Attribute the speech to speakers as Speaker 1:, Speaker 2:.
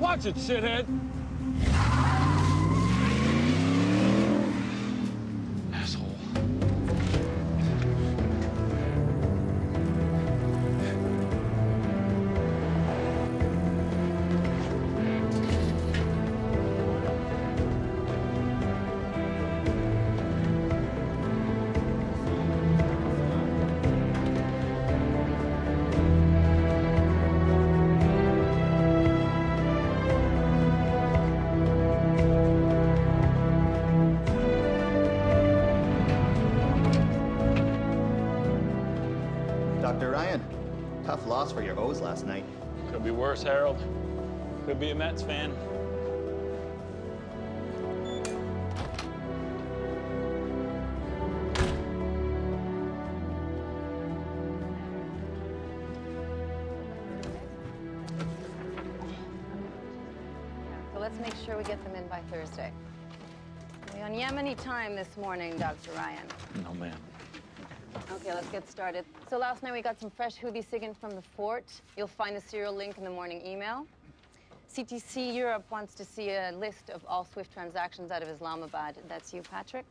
Speaker 1: Watch it, shithead.
Speaker 2: Dr. Ryan, tough loss for your O's last night.
Speaker 1: Could be worse, Harold. Could be a Mets fan.
Speaker 3: So let's make sure we get them in by Thursday. We on Yemeni time this morning, Dr. Ryan.
Speaker 1: No, ma'am.
Speaker 3: Okay, let's get started. So last night we got some fresh Houthi SIGINT from the fort. You'll find the serial link in the morning email. CTC Europe wants to see a list of all SWIFT transactions out of Islamabad. That's you, Patrick?